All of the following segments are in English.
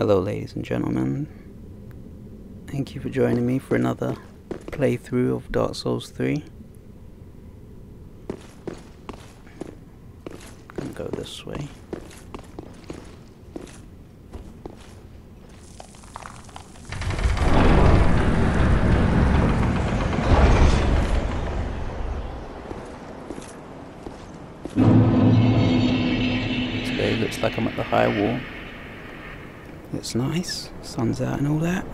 Hello, ladies and gentlemen. Thank you for joining me for another playthrough of Dark Souls 3. Gonna go this way. Today looks like I'm at the high wall. It's nice, sun's out and all that.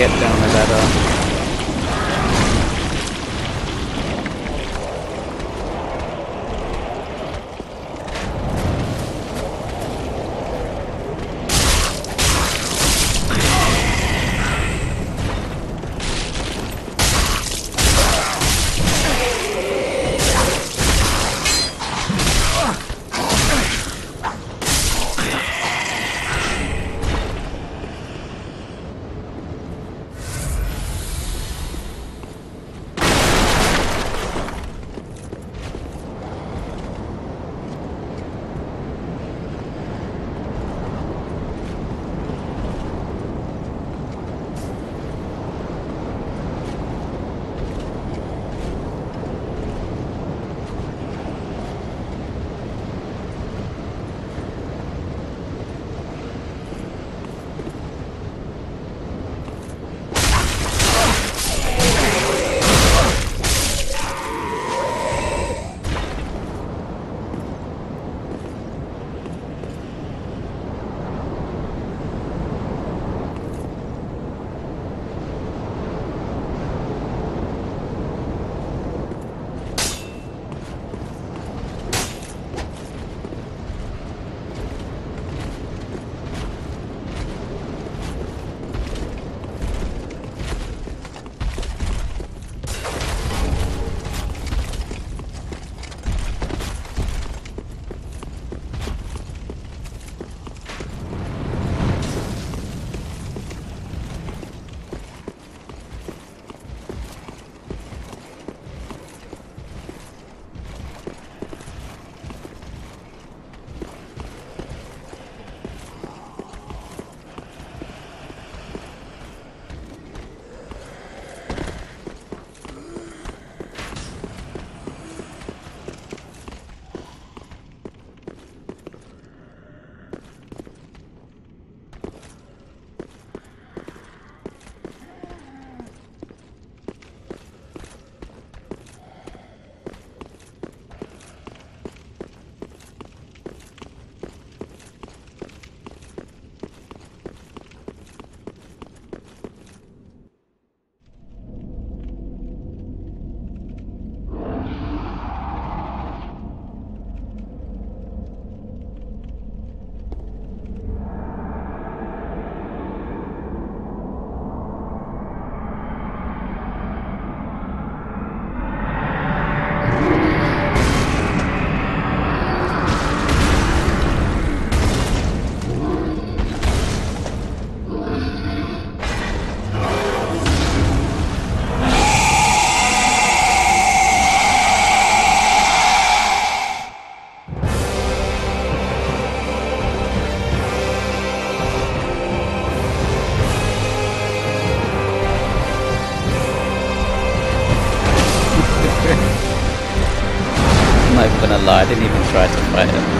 get down at that uh, I didn't even try to fight him.